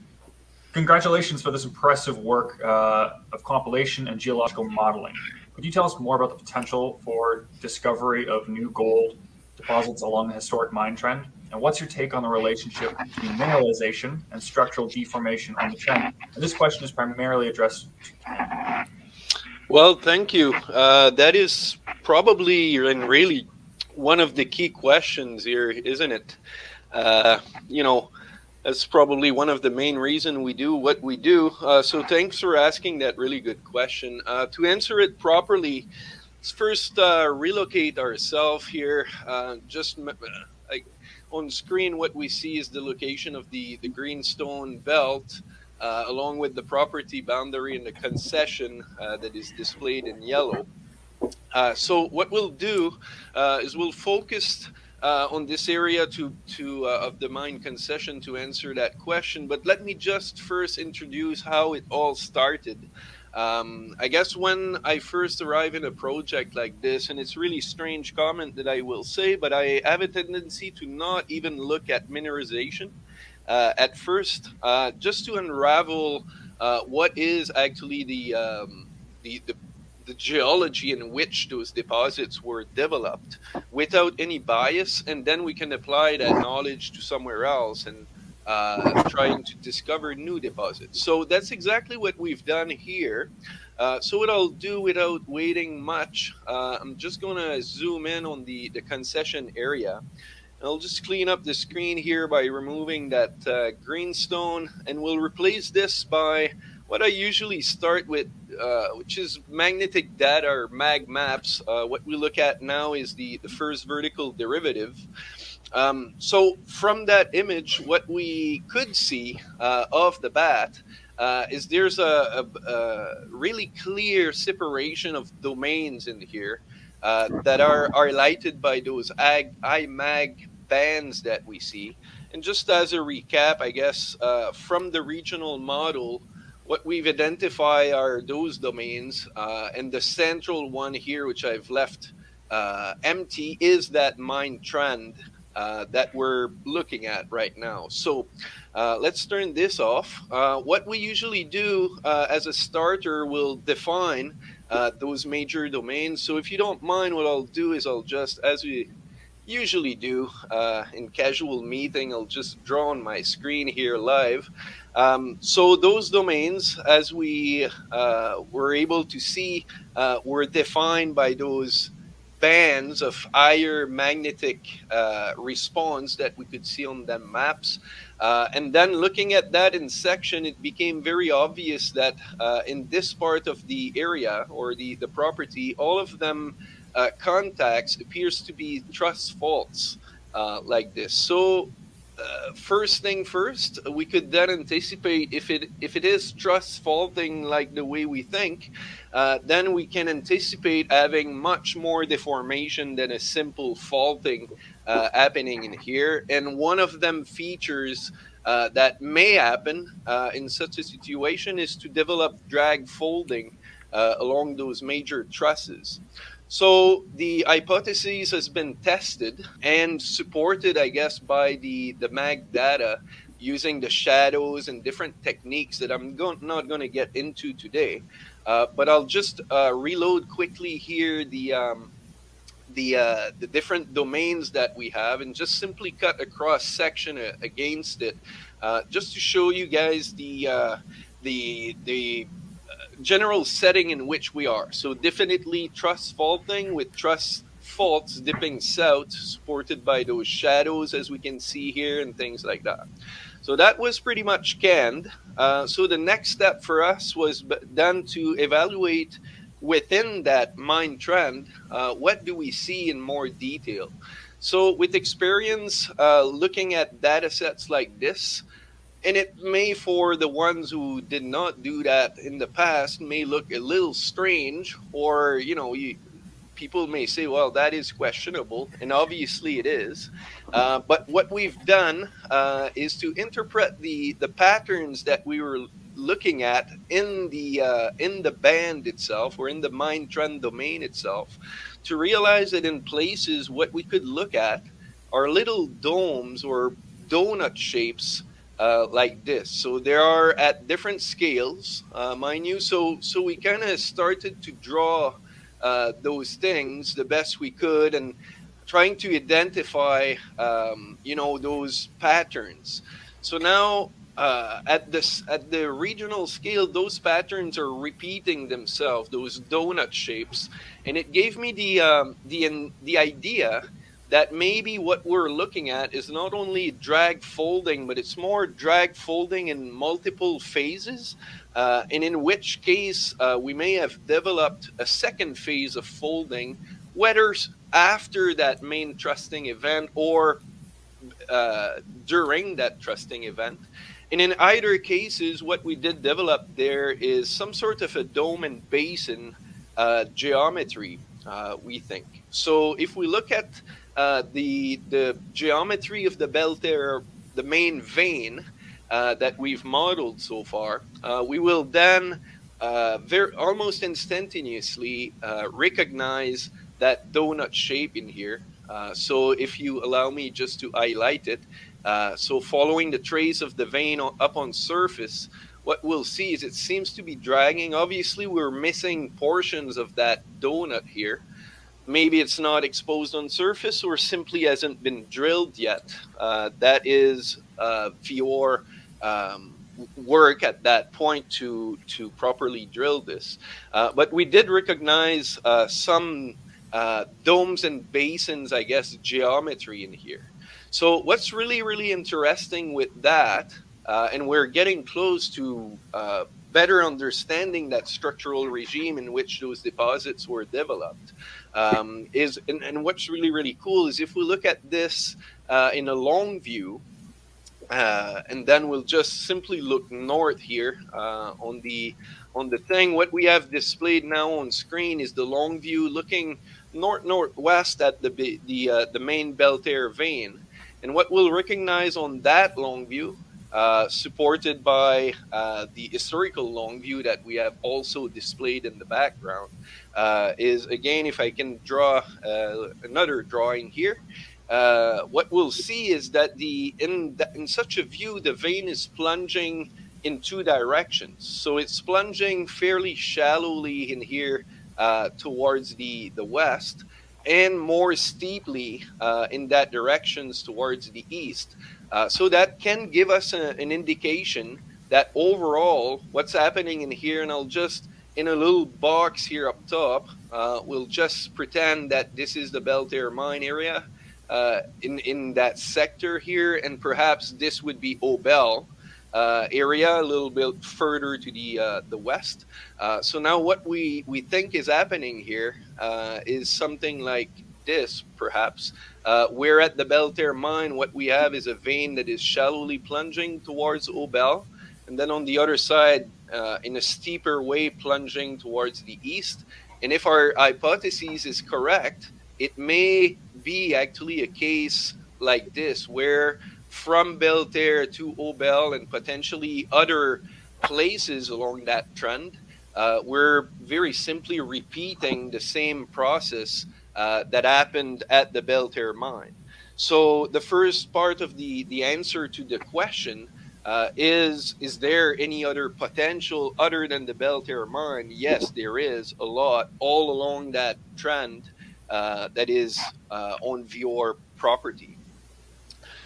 Congratulations for this impressive work uh, of compilation and geological modeling. Could you tell us more about the potential for discovery of new gold deposits along the historic mine trend? And what's your take on the relationship between mineralization and structural deformation on the trend? And this question is primarily addressed to Well, thank you. Uh, that is probably and really one of the key questions here, isn't it? Uh, you know, that's probably one of the main reason we do what we do. Uh, so thanks for asking that really good question. Uh, to answer it properly, let's first uh, relocate ourselves here. Uh, just like on screen, what we see is the location of the, the greenstone belt. Uh, along with the property boundary and the concession uh, that is displayed in yellow. so what we'll do is we'll focus uh, on this area to to uh, of the mine concession to answer that question. But let me just first introduce how it all started. Um, I guess when I first arrive in a project like this, and it's really strange comment that I will say, but I have a tendency to not even look at mineralization uh, at first, uh, just to unravel uh, what is actually the, um, the, the the geology in which those deposits were developed without any bias, and then we can apply that knowledge to somewhere else and uh, trying to discover new deposits. So that's exactly what we've done here. Uh, so what I'll do without waiting much, uh, I'm just going to zoom in on the, the concession area. I'll just clean up the screen here by removing that uh, greenstone, and we'll replace this by what I usually start with, uh, which is magnetic data or mag maps. Uh, what we look at now is the, the first vertical derivative. Um, so from that image, what we could see uh, off the bat uh, is there's a, a, a, really clear separation of domains in here uh, that are, are lighted by those ag, IMAG bands that we see. And just as a recap, I guess, uh, from the regional model, what we've identified are those domains, uh, and the central one here, which I've left uh, empty, is that mine trend uh, that we're looking at right now. So uh, let's turn this off. Uh, what we usually do uh, as a starter will define those major domains. So if you don't mind, what I'll do is I'll just, as we usually do in casual meeting, I'll just draw on my screen here live. Um, so those domains, as we uh, were able to see, uh, were defined by those bands of higher magnetic uh, response that we could see on the maps. Uh, and then looking at that in section, it became very obvious that uh, in this part of the area or the, the property, all of them uh, contacts appears to be thrust faults like this. So uh, first thing first, we could then anticipate if it if it is thrust faulting like the way we think, uh, then we can anticipate having much more deformation than a simple faulting uh, happening in here. And one of them features uh, that may happen uh, in such a situation is to develop drag folding along those major thrusts. So the hypothesis has been tested and supported, I guess, by the, the MAG data using the shadows and different techniques that I'm go not going to get into today. Uh, but I'll just uh, reload quickly here the um, the uh, the different domains that we have and just simply cut a cross section against it, uh, just to show you guys the uh, the the general setting in which we are. So definitely thrust faulting with thrust faults dipping south, supported by those shadows, as we can see here, and things like that. So that was pretty much canned. Uh, so the next step for us was then to evaluate within that mine trend, uh, what do we see in more detail? So with experience uh, looking at data sets like this, and it may for the ones who did not do that in the past may look a little strange or you know you, people may say well that is questionable and obviously it is. Uh, but what we've done uh, is to interpret the the patterns that we were looking at in the uh, in the band itself or in the mind trend domain itself to realize that in places what we could look at are little domes or donut shapes uh, like this. So there are at different scales, uh, mind you. So so we kind of started to draw uh, those things the best we could and trying to identify um, you know those patterns. So now uh, at this at the regional scale, those patterns are repeating themselves, those donut shapes, and it gave me the um, the the idea that maybe what we're looking at is not only drag folding, but it's more drag folding in multiple phases, uh, and in which case uh, we may have developed a second phase of folding, whether after that main thrusting event or uh, during that thrusting event. And in either cases, what we did develop there is some sort of a dome and basin uh, geometry, uh, we think. So if we look at uh, the the geometry of the Belleterre, the main vein uh, that we've modeled so far, uh, we will then uh, very almost instantaneously recognize that donut shape in here. so if you allow me just to highlight it, uh, so following the trace of the vein up on surface, what we'll see is it seems to be dragging. Obviously, we're missing portions of that donut here. Maybe it's not exposed on surface or simply hasn't been drilled yet. Uh, that is uh, Vior um, work at that point to, to properly drill this. Uh, but we did recognize uh, some uh, domes and basins, I guess, geometry in here. So what's really, really interesting with that, uh, and we're getting close to better understanding that structural regime in which those deposits were developed, um, is and, and, what's really, really cool is if we look at this uh, in a long view, uh, and then we'll just simply look north here uh, on the on the thing. What we have displayed now on screen is the long view looking north northwest at the the uh, the main Belleterre vein. And what we'll recognize on that long view, uh, supported by uh, the historical long view that we have also displayed in the background, uh, is again, if I can draw uh, another drawing here, uh, what we'll see is that the in the, in such a view, the vein is plunging in two directions. So it's plunging fairly shallowly in here towards the the west and more steeply in that directions towards the east. Uh, so that can give us a, an indication that overall what's happening in here, and I'll just in a little box here up top, uh, we'll just pretend that this is the Belleterre mine area uh, in, in that sector here, and perhaps this would be Obel uh, area a little bit further to the uh, the west. Uh, so now what we, we think is happening here uh, is something like this, perhaps. Uh, where at the Belleterre mine, what we have is a vein that is shallowly plunging towards Obel, and then on the other side, uh, in a steeper way, plunging towards the east. And if our hypothesis is correct, it may be actually a case like this, where from Belleterre to Obel and potentially other places along that trend, uh, we're very simply repeating the same process uh, that happened at the Belleterre mine. So the first part of the, the answer to the question uh, is, is there any other potential other than the Belleterre mine? Yes, there is a lot all along that trend uh, that is uh, on Vior property.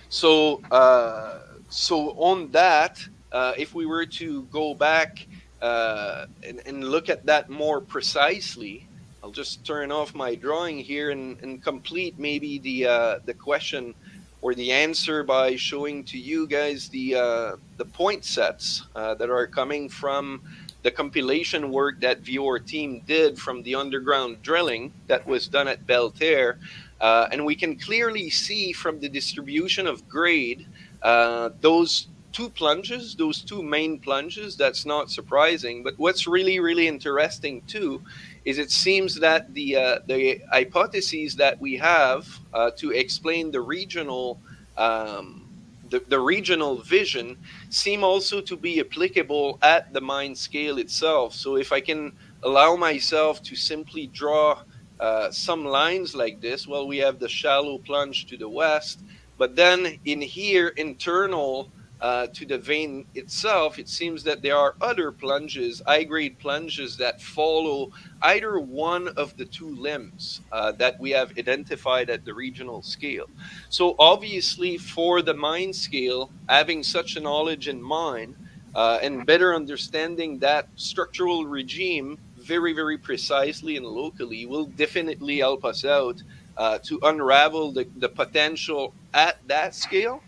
So, uh, so on that, uh, if we were to go back and, and, look at that more precisely, I'll just turn off my drawing here and, and complete maybe the uh, the question or the answer by showing to you guys the uh, the point sets uh, that are coming from the compilation work that Vior team did from the underground drilling that was done at Belleterre. Uh, and we can clearly see from the distribution of grade uh, those two plunges, those two main plunges. That's not surprising. But what's really, really interesting too is it seems that the uh, the hypotheses that we have uh, to explain the regional um, the, the regional vision seem also to be applicable at the mine scale itself. So if I can allow myself to simply draw uh, some lines like this, well, we have the shallow plunge to the west, but then in here, internal uh, to the vein itself, it seems that there are other plunges, high grade plunges that follow either one of the two limbs uh, that we have identified at the regional scale. So, obviously, for the mine scale, having such a knowledge in mind uh, and better understanding that structural regime very, very precisely and locally will definitely help us out uh, to unravel the, the potential at that scale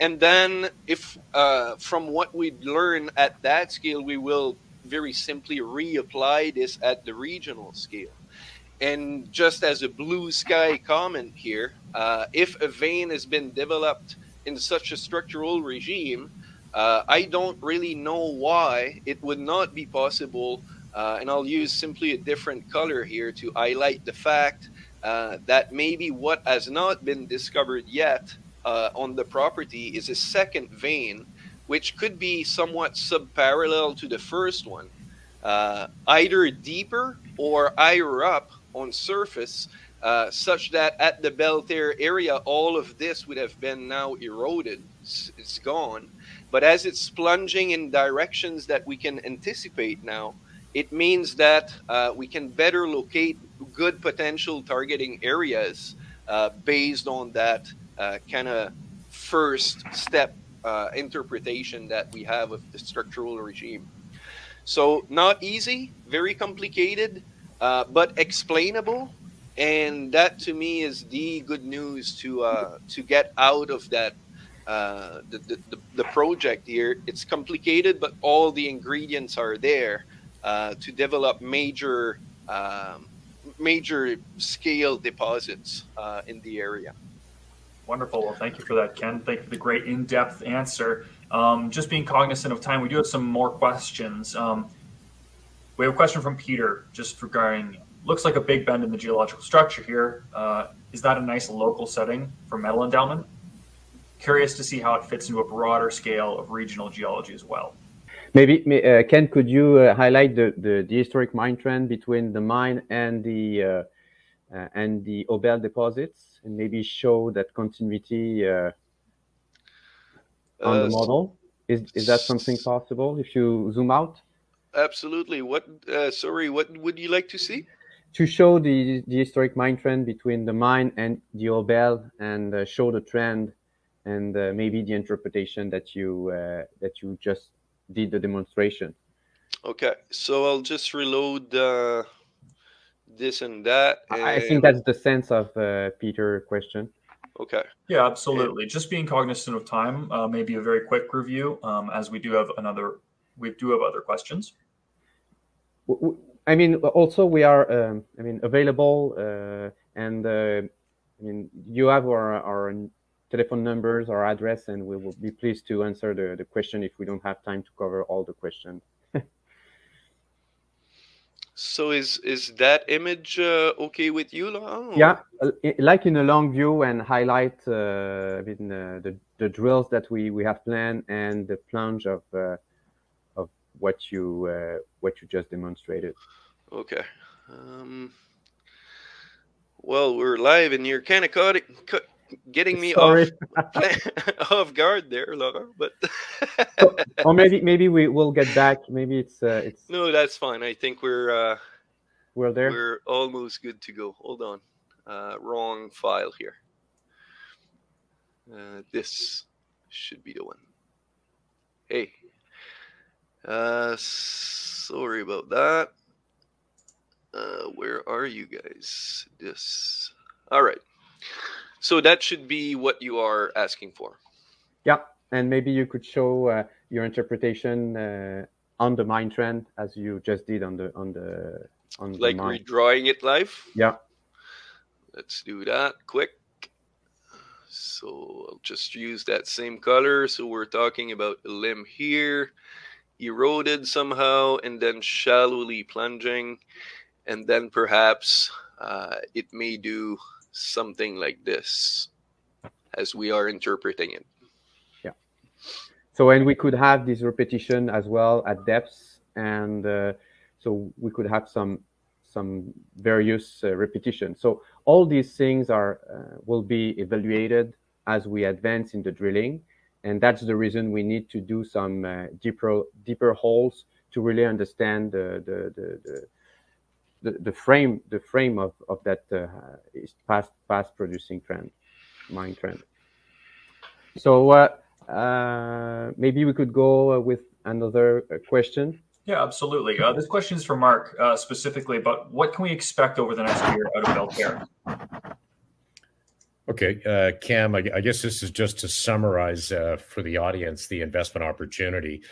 and then if uh, from what we learn at that scale we will very simply reapply this at the regional scale. And just as a blue sky comment here uh, if a vein has been developed in such a structural regime uh, i don't really know why it would not be possible uh, and i'll use simply a different color here to highlight the fact uh, that maybe what has not been discovered yet uh, on the property is a second vein, which could be somewhat subparallel to the first one, uh, either deeper or higher up on surface, uh, such that at the Belleterre area, all of this would have been now eroded. It's, it's gone. But as it's plunging in directions that we can anticipate now, it means that uh, we can better locate good potential targeting areas uh, based on that uh, kind of first step uh, interpretation that we have of the structural regime. So not easy, very complicated, uh, but explainable, and that to me is the good news to uh, to get out of that uh, the, the, the project here. It's complicated, but all the ingredients are there uh, to develop major um, major scale deposits uh, in the area. Wonderful. Well, thank you for that, Ken. Thank you for the great in-depth answer. Um, just being cognizant of time, we do have some more questions. Um, we have a question from Peter, just regarding looks like a big bend in the geological structure here. Uh, is that a nice local setting for metal endowment? Curious to see how it fits into a broader scale of regional geology as well. Maybe uh, Ken, could you uh, highlight the, the, the historic mine trend between the mine and the uh, uh, and the Obel deposits, and maybe show that continuity uh, on the uh, model? Is is that something possible if you zoom out? Absolutely. What? sorry, what would you like to see? to show the, the historic mine trend between the mine and the Obel and uh, show the trend and uh, maybe the interpretation that you uh, that you just did the demonstration. Okay, so I'll just reload this and that. And... I think that's the sense of uh, Peter question. Okay. Yeah, absolutely. And... Just being cognizant of time, uh, maybe a very quick review, um, as we do have another, we do have other questions. I mean, also we are, um, I mean, available, uh, and uh, I mean, you have our, our telephone numbers, our address, and we will be pleased to answer the, the question if we don't have time to cover all the questions. So is is that image uh, okay with you, Laurent? Yeah, like in a long view and highlight uh, in, uh, the the drills that we we have planned and the plunge of uh, of what you uh, what you just demonstrated. Okay. Um, well, we're live and you're kind of caught, getting me off *laughs* off guard there, Laura. But *laughs* or maybe maybe we will get back. Maybe it's uh, it's no, that's fine. I think we're uh, we're there. We're almost good to go. Hold on, uh, wrong file here. Uh, this should be the one. Hey, uh, sorry about that. Uh, where are you guys? This. All right. So that should be what you are asking for. Yeah, and maybe you could show uh, your interpretation uh, on the mind trend as you just did on the on the on like the redrawing it live. Yeah. Let's do that quick. So I'll just use that same color. So we're talking about a limb here, eroded somehow, and then shallowly plunging. And then perhaps uh, it may do something like this as we are interpreting it. Yeah. So, and we could have this repetition as well at depths. And uh, so we could have some some various uh, repetitions. So all these things are uh, will be evaluated as we advance in the drilling, and that's the reason we need to do some uh, deeper deeper holes to really understand the the the, the the, the frame the frame of, of that uh, past past producing trend mine trend so uh, uh, maybe we could go with another question yeah, absolutely. Uh, this question is for Mark uh, specifically, but what can we expect over the next year out of Belle Terre? Okay, uh, Cam, I, I, guess this is just to summarize uh, for the audience the investment opportunity.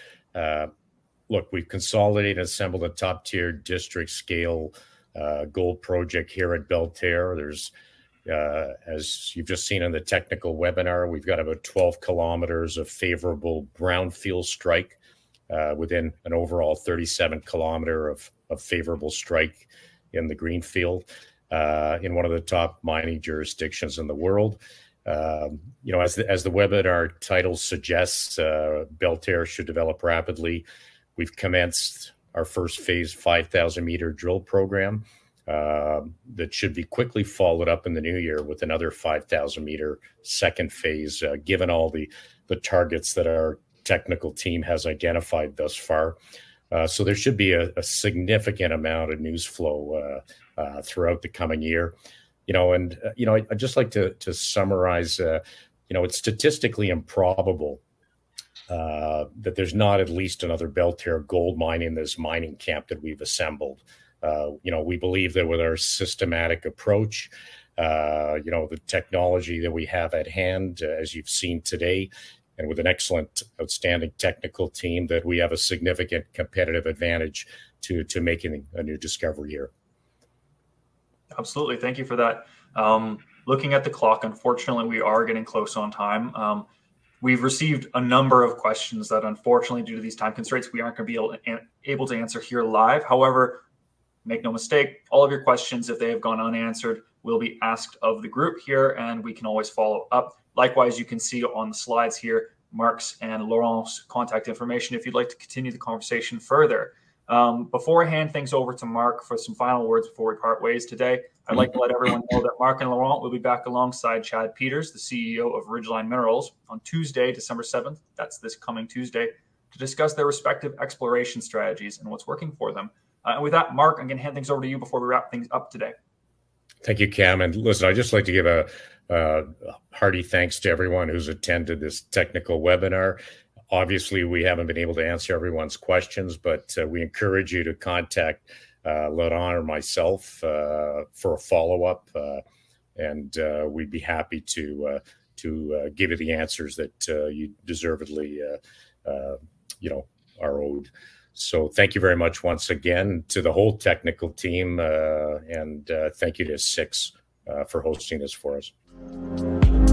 Uh, look, we've consolidated and assembled a top tier district scale uh, gold project here at Belle Terre. There's as you've just seen in the technical webinar, we've got about 12 kilometers of favorable brownfield strike uh, within an overall 37 kilometer of, of favorable strike in the greenfield uh, in one of the top mining jurisdictions in the world. Um, you know, as the, as the webinar title suggests, uh, Belle Terre should develop rapidly. We've commenced our first phase 5,000 meter drill program uh, that should be quickly followed up in the new year with another 5,000 meter second phase, uh, given all the the targets that our technical team has identified thus far. Uh, so there should be a, a, significant amount of news flow uh, uh, throughout the coming year. You know, and uh, you know, I, would just like to to summarize. You know, it's statistically improbable uh, that there's not at least another Belle Terre gold mine in this mining camp that we've assembled. you know, we believe that with our systematic approach, you know, the technology that we have at hand, as you've seen today, and with an excellent, outstanding technical team, that we have a significant competitive advantage to to making a new discovery here. Absolutely, thank you for that. Um, looking at the clock, unfortunately, we are getting close on time. Um, we've received a number of questions that, unfortunately, due to these time constraints, we aren't going to be able to, able to answer here live. However, make no mistake, all of your questions, if they have gone unanswered, will be asked of the group here, and we can always follow up. Likewise, you can see on the slides here Mark's and Laurent's contact information if you'd like to continue the conversation further. Um, before I hand things over to Mark for some final words before we part ways today, I'd like to let everyone know that Mark and Laurent will be back alongside Chad Peters, the CEO of Ridgeline Minerals, on Tuesday, December 7th. That's this coming Tuesday, to discuss their respective exploration strategies and what's working for them. Uh, and with that, Mark, I'm going to hand things over to you before we wrap things up today. Thank you, Cam. And listen, I'd just like to give a, a hearty thanks to everyone who's attended this technical webinar. Obviously, we haven't been able to answer everyone's questions, but uh, we encourage you to contact uh, Laurent or myself uh, for a follow up, uh, and uh, we'd be happy to uh, to give you the answers that you deservedly, you know, are owed. So thank you very much once again to the whole technical team, and thank you to 6ix for hosting this for us.